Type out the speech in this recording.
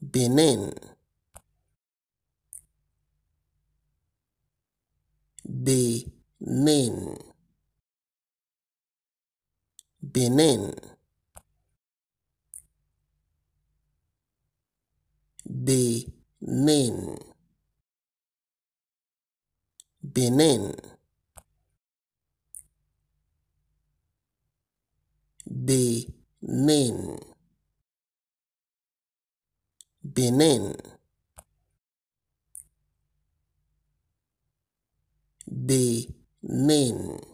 Benin. Benin. Benin. Benin. Benin. Benin Benin. Benin